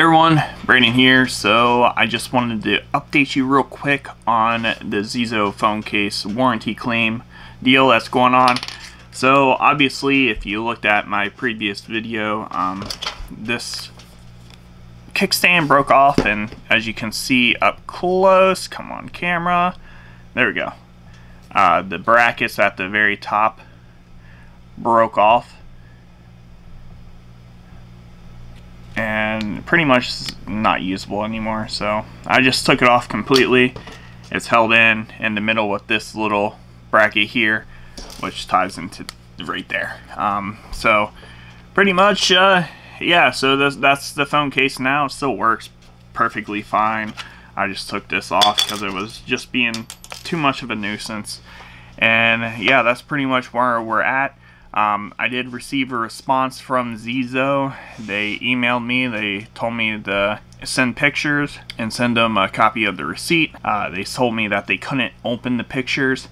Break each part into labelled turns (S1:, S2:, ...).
S1: everyone, Brandon here. So I just wanted to update you real quick on the Zizo phone case warranty claim deal that's going on. So obviously, if you looked at my previous video, um, this kickstand broke off, and as you can see up close, come on camera, there we go. Uh, the brackets at the very top broke off pretty much not usable anymore so I just took it off completely. It's held in in the middle with this little bracket here which ties into right there. Um, so pretty much uh, yeah so that's, that's the phone case now. It still works perfectly fine. I just took this off because it was just being too much of a nuisance. And yeah that's pretty much where we're at um, I did receive a response from Zizo. They emailed me. They told me to send pictures and send them a copy of the receipt. Uh, they told me that they couldn't open the pictures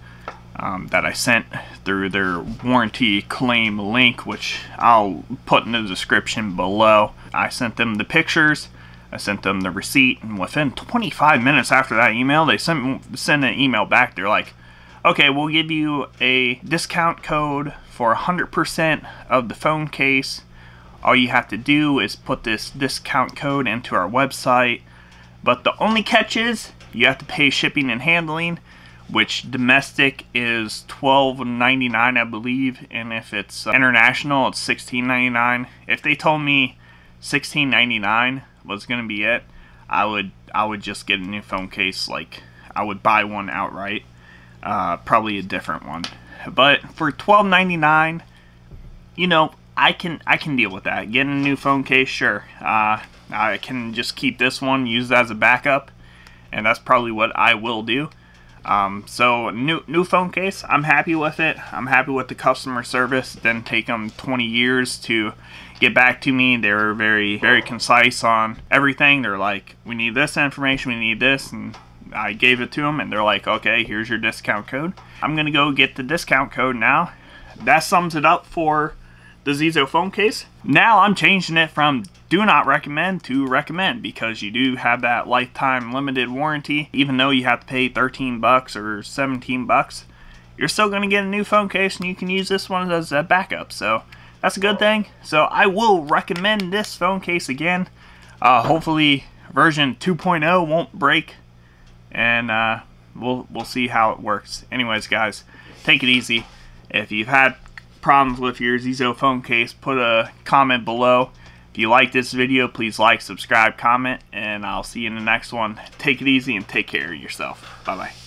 S1: um, that I sent through their warranty claim link, which I'll put in the description below. I sent them the pictures. I sent them the receipt, and within 25 minutes after that email, they sent sent an email back. They're like, "Okay, we'll give you a discount code for 100% of the phone case. All you have to do is put this discount code into our website. But the only catch is you have to pay shipping and handling, which domestic is $12.99, I believe, and if it's international, it's $16.99. If they told me $16.99 was going to be it, I would I would just get a new phone case. Like I would buy one outright, uh, probably a different one. But for $12.99, you know, I can I can deal with that. Getting a new phone case, sure. Uh, I can just keep this one, use it as a backup, and that's probably what I will do. Um, so new new phone case, I'm happy with it. I'm happy with the customer service. Didn't take them 20 years to get back to me. They were very very concise on everything. They're like, we need this information, we need this, and I gave it to them and they're like, okay, here's your discount code. I'm going to go get the discount code now. That sums it up for the Zizo phone case. Now I'm changing it from do not recommend to recommend because you do have that lifetime limited warranty. Even though you have to pay 13 bucks or 17 bucks, you're still going to get a new phone case and you can use this one as a backup. So that's a good thing. So I will recommend this phone case again. Uh, hopefully version 2.0 won't break and uh, we'll we'll see how it works. Anyways, guys, take it easy. If you've had problems with your Zizo phone case, put a comment below. If you like this video, please like, subscribe, comment, and I'll see you in the next one. Take it easy and take care of yourself. Bye-bye.